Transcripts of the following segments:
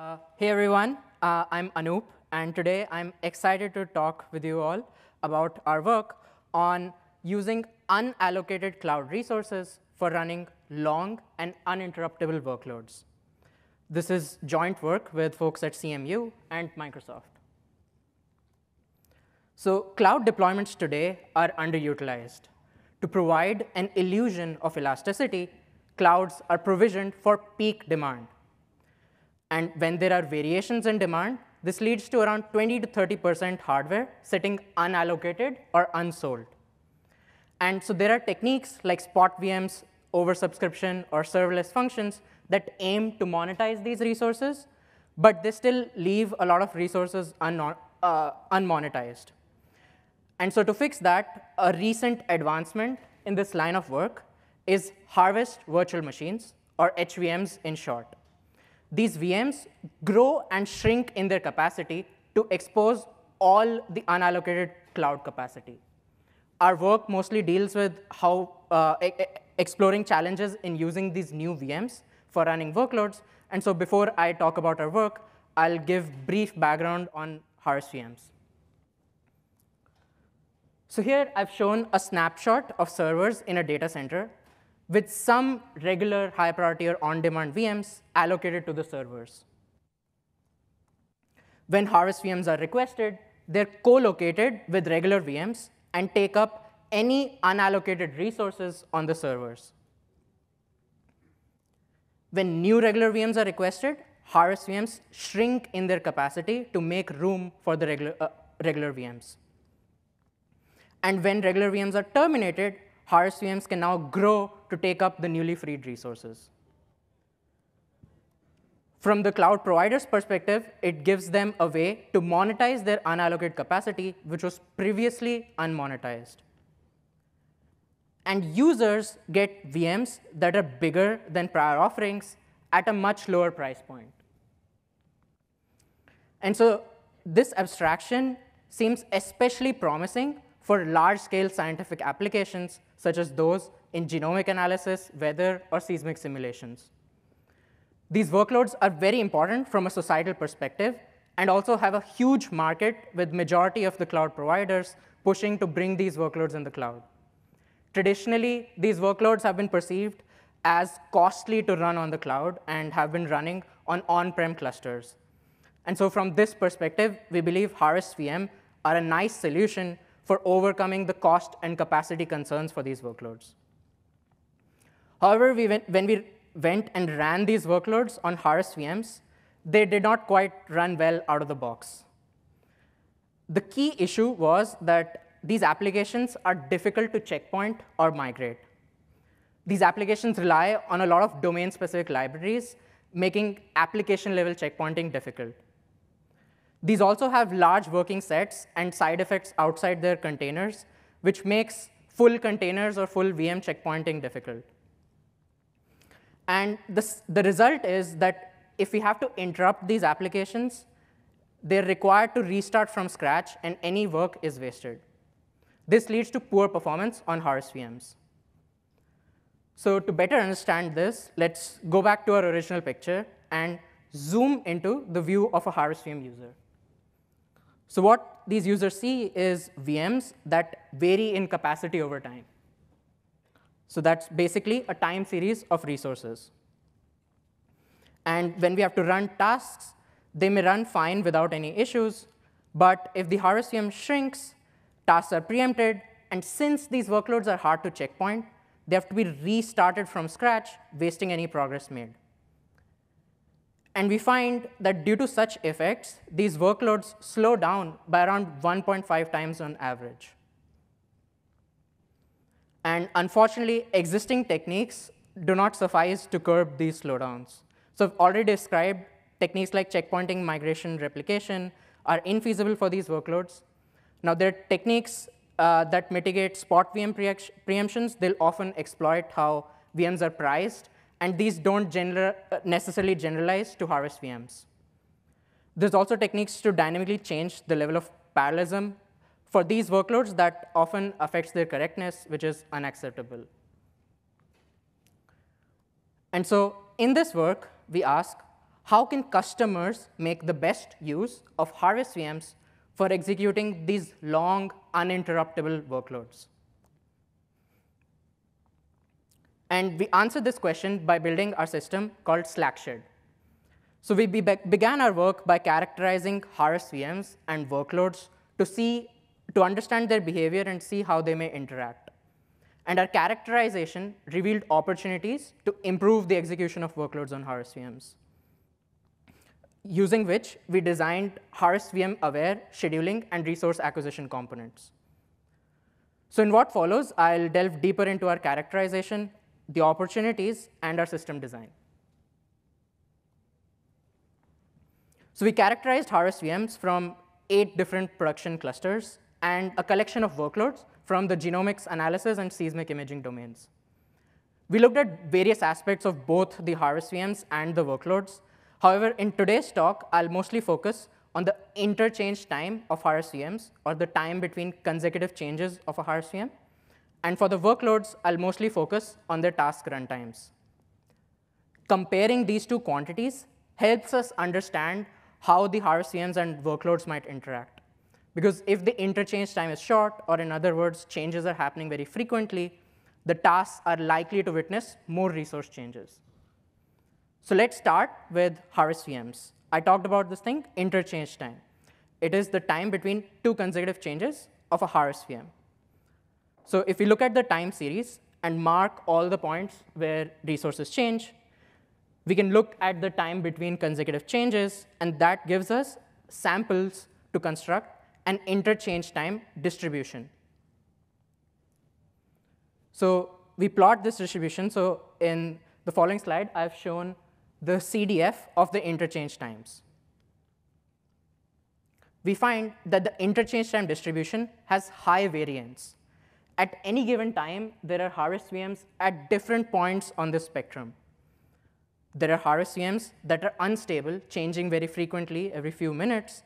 Uh, hey everyone, uh, I'm Anup, and today I'm excited to talk with you all about our work on using unallocated cloud resources for running long and uninterruptible workloads. This is joint work with folks at CMU and Microsoft. So cloud deployments today are underutilized. To provide an illusion of elasticity, clouds are provisioned for peak demand. And when there are variations in demand, this leads to around 20 to 30% hardware sitting unallocated or unsold. And so there are techniques like spot VMs, oversubscription, or serverless functions that aim to monetize these resources, but they still leave a lot of resources un uh, unmonetized. And so to fix that, a recent advancement in this line of work is Harvest Virtual Machines, or HVMs in short. These VMs grow and shrink in their capacity to expose all the unallocated cloud capacity. Our work mostly deals with how uh, exploring challenges in using these new VMs for running workloads. And so before I talk about our work, I'll give brief background on Harvest VMs. So here I've shown a snapshot of servers in a data center with some regular high priority or on-demand VMs allocated to the servers. When Harvest VMs are requested, they're co-located with regular VMs and take up any unallocated resources on the servers. When new regular VMs are requested, Harvest VMs shrink in their capacity to make room for the regular, uh, regular VMs. And when regular VMs are terminated, Harvest VMs can now grow to take up the newly freed resources. From the cloud provider's perspective, it gives them a way to monetize their unallocated capacity, which was previously unmonetized. And users get VMs that are bigger than prior offerings at a much lower price point. And so this abstraction seems especially promising for large-scale scientific applications, such as those in genomic analysis, weather, or seismic simulations. These workloads are very important from a societal perspective and also have a huge market with majority of the cloud providers pushing to bring these workloads in the cloud. Traditionally, these workloads have been perceived as costly to run on the cloud and have been running on on-prem clusters. And so from this perspective, we believe Harvest VM are a nice solution for overcoming the cost and capacity concerns for these workloads. However, we went, when we went and ran these workloads on Harvest VMs, they did not quite run well out of the box. The key issue was that these applications are difficult to checkpoint or migrate. These applications rely on a lot of domain-specific libraries, making application-level checkpointing difficult. These also have large working sets and side effects outside their containers, which makes full containers or full VM checkpointing difficult. And this, the result is that if we have to interrupt these applications, they're required to restart from scratch, and any work is wasted. This leads to poor performance on Harvest VMs. So to better understand this, let's go back to our original picture and zoom into the view of a Harvest VM user. So what these users see is VMs that vary in capacity over time. So that's basically a time series of resources. And when we have to run tasks, they may run fine without any issues. But if the Harvest VM shrinks, tasks are preempted. And since these workloads are hard to checkpoint, they have to be restarted from scratch, wasting any progress made. And we find that due to such effects, these workloads slow down by around 1.5 times on average. And unfortunately, existing techniques do not suffice to curb these slowdowns. So I've already described techniques like checkpointing, migration, replication are infeasible for these workloads. Now, there are techniques uh, that mitigate spot VM preemptions. They'll often exploit how VMs are priced and these don't general, uh, necessarily generalize to Harvest VMs. There's also techniques to dynamically change the level of parallelism for these workloads that often affects their correctness, which is unacceptable. And so in this work, we ask, how can customers make the best use of Harvest VMs for executing these long, uninterruptible workloads? And we answered this question by building our system called SlackSched. So we be began our work by characterizing Harvest VMs and workloads to see, to understand their behavior and see how they may interact. And our characterization revealed opportunities to improve the execution of workloads on Harvest VMs, using which we designed Harvest VM-aware scheduling and resource acquisition components. So in what follows, I'll delve deeper into our characterization, the opportunities, and our system design. So we characterized Harvest VMs from eight different production clusters and a collection of workloads from the genomics analysis and seismic imaging domains. We looked at various aspects of both the Harvest VMs and the workloads. However, in today's talk, I'll mostly focus on the interchange time of Harvest VMs, or the time between consecutive changes of a Harvest VM. And for the workloads, I'll mostly focus on their task runtimes. Comparing these two quantities helps us understand how the VMs and workloads might interact. Because if the interchange time is short, or in other words, changes are happening very frequently, the tasks are likely to witness more resource changes. So let's start with Harvest VMs. I talked about this thing, interchange time. It is the time between two consecutive changes of a Harvest VM. So if we look at the time series and mark all the points where resources change, we can look at the time between consecutive changes, and that gives us samples to construct an interchange time distribution. So we plot this distribution. So in the following slide, I've shown the CDF of the interchange times. We find that the interchange time distribution has high variance. At any given time, there are harvest VMs at different points on the spectrum. There are harvest VMs that are unstable, changing very frequently every few minutes.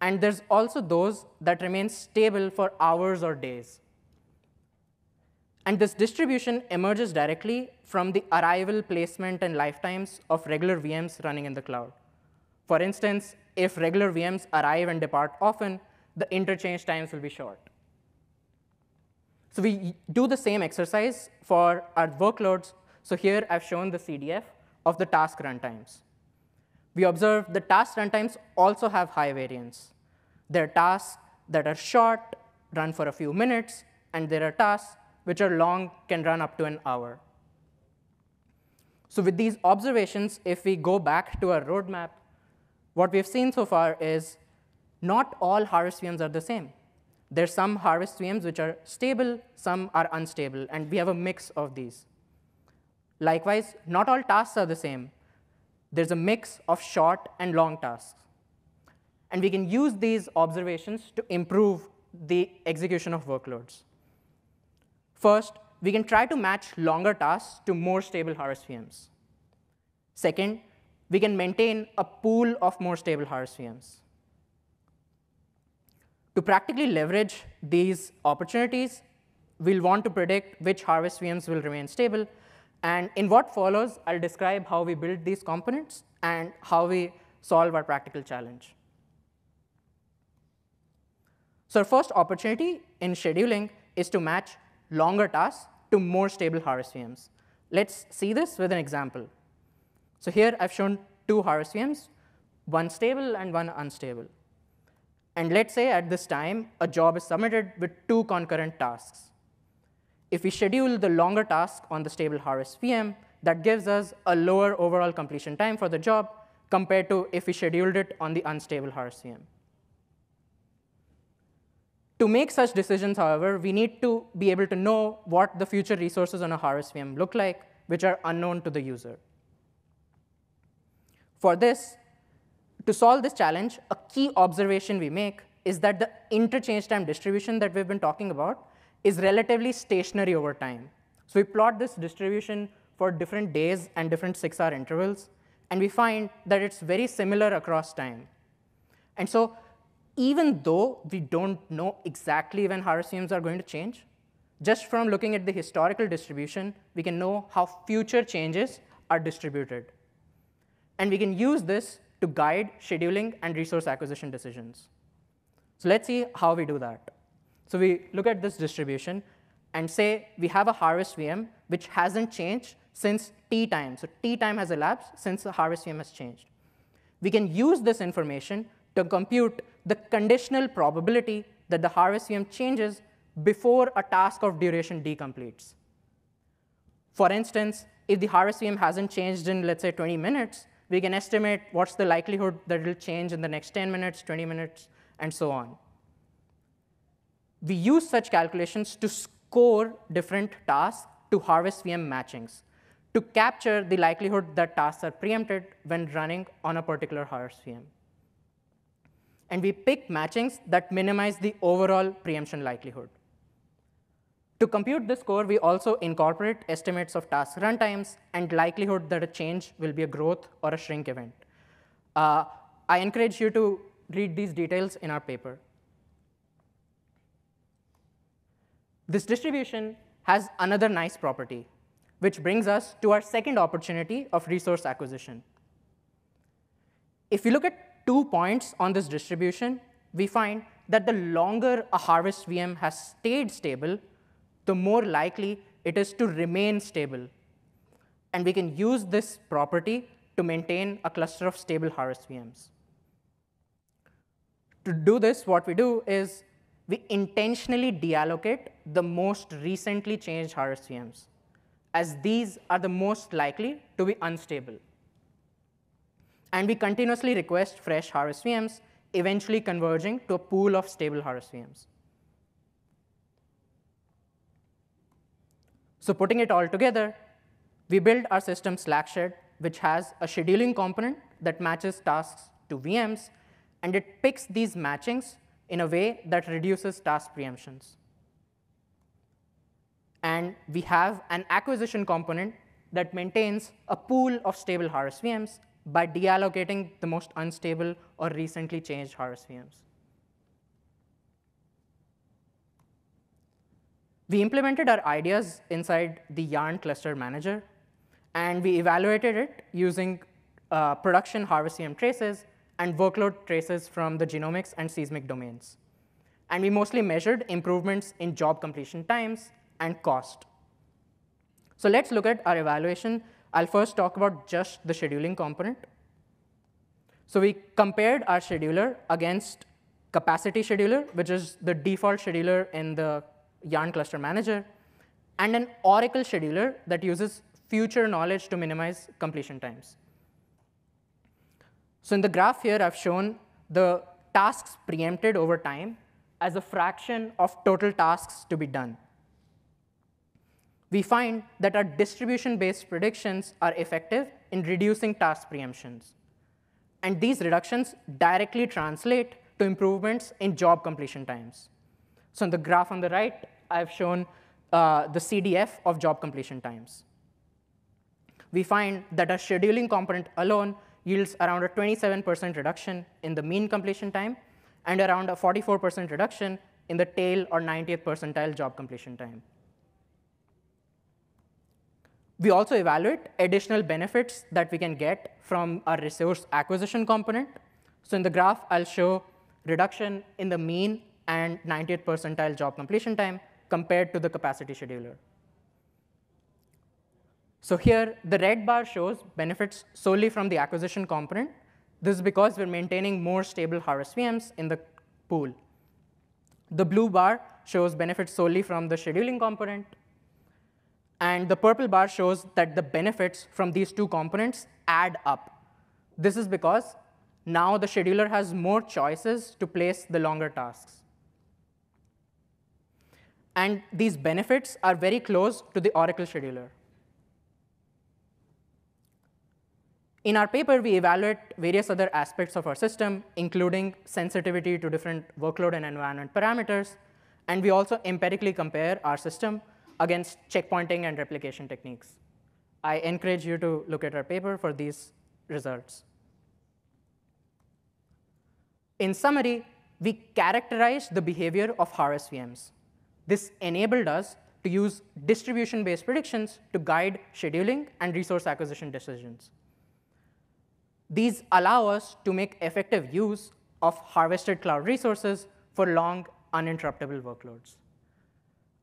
And there's also those that remain stable for hours or days. And this distribution emerges directly from the arrival, placement, and lifetimes of regular VMs running in the cloud. For instance, if regular VMs arrive and depart often, the interchange times will be short. So we do the same exercise for our workloads. So here I've shown the CDF of the task runtimes. We observe the task runtimes also have high variance. There are tasks that are short, run for a few minutes, and there are tasks which are long, can run up to an hour. So with these observations, if we go back to our roadmap, what we've seen so far is not all harvest VMs are the same. There's some harvest VMs which are stable, some are unstable, and we have a mix of these. Likewise, not all tasks are the same. There's a mix of short and long tasks. And we can use these observations to improve the execution of workloads. First, we can try to match longer tasks to more stable harvest VMs. Second, we can maintain a pool of more stable harvest VMs. To practically leverage these opportunities, we'll want to predict which harvest VMs will remain stable and in what follows, I'll describe how we build these components and how we solve our practical challenge. So our first opportunity in scheduling is to match longer tasks to more stable harvest VMs. Let's see this with an example. So here I've shown two harvest VMs, one stable and one unstable. And let's say at this time, a job is submitted with two concurrent tasks. If we schedule the longer task on the stable harvest VM, that gives us a lower overall completion time for the job compared to if we scheduled it on the unstable harvest VM. To make such decisions, however, we need to be able to know what the future resources on a harvest VM look like, which are unknown to the user. For this, to solve this challenge, a key observation we make is that the interchange time distribution that we've been talking about is relatively stationary over time. So we plot this distribution for different days and different six-hour intervals, and we find that it's very similar across time. And so even though we don't know exactly when VMs are going to change, just from looking at the historical distribution, we can know how future changes are distributed. And we can use this to guide scheduling and resource acquisition decisions. So let's see how we do that. So we look at this distribution and say we have a harvest VM which hasn't changed since t time. So t time has elapsed since the harvest VM has changed. We can use this information to compute the conditional probability that the harvest VM changes before a task of duration d completes. For instance, if the harvest VM hasn't changed in, let's say, 20 minutes, we can estimate what's the likelihood that it'll change in the next 10 minutes, 20 minutes, and so on. We use such calculations to score different tasks to harvest VM matchings to capture the likelihood that tasks are preempted when running on a particular harvest VM. And we pick matchings that minimize the overall preemption likelihood. To compute this score, we also incorporate estimates of task runtimes and likelihood that a change will be a growth or a shrink event. Uh, I encourage you to read these details in our paper. This distribution has another nice property, which brings us to our second opportunity of resource acquisition. If you look at two points on this distribution, we find that the longer a harvest VM has stayed stable, the more likely it is to remain stable. And we can use this property to maintain a cluster of stable harvest VMs. To do this, what we do is we intentionally deallocate the most recently changed harvest VMs, as these are the most likely to be unstable. And we continuously request fresh harvest VMs, eventually converging to a pool of stable harvest VMs. So putting it all together, we build our system SlackSched, which has a scheduling component that matches tasks to VMs, and it picks these matchings in a way that reduces task preemptions. And we have an acquisition component that maintains a pool of stable harvest VMs by deallocating the most unstable or recently changed harvest VMs. We implemented our ideas inside the Yarn cluster manager, and we evaluated it using uh, production harvest VM traces and workload traces from the genomics and seismic domains. And we mostly measured improvements in job completion times and cost. So let's look at our evaluation. I'll first talk about just the scheduling component. So we compared our scheduler against capacity scheduler, which is the default scheduler in the Yarn Cluster Manager, and an Oracle scheduler that uses future knowledge to minimize completion times. So in the graph here, I've shown the tasks preempted over time as a fraction of total tasks to be done. We find that our distribution-based predictions are effective in reducing task preemptions. And these reductions directly translate to improvements in job completion times. So in the graph on the right, I've shown uh, the CDF of job completion times. We find that a scheduling component alone yields around a 27% reduction in the mean completion time and around a 44% reduction in the tail or 90th percentile job completion time. We also evaluate additional benefits that we can get from our resource acquisition component. So in the graph, I'll show reduction in the mean and 90th percentile job completion time compared to the capacity scheduler. So here, the red bar shows benefits solely from the acquisition component. This is because we're maintaining more stable harvest VMs in the pool. The blue bar shows benefits solely from the scheduling component. And the purple bar shows that the benefits from these two components add up. This is because now the scheduler has more choices to place the longer tasks. And these benefits are very close to the Oracle scheduler. In our paper, we evaluate various other aspects of our system, including sensitivity to different workload and environment parameters. And we also empirically compare our system against checkpointing and replication techniques. I encourage you to look at our paper for these results. In summary, we characterize the behavior of harvest VMs. This enabled us to use distribution-based predictions to guide scheduling and resource acquisition decisions. These allow us to make effective use of harvested cloud resources for long, uninterruptible workloads.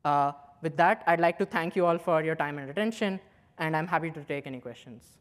Uh, with that, I'd like to thank you all for your time and attention, and I'm happy to take any questions.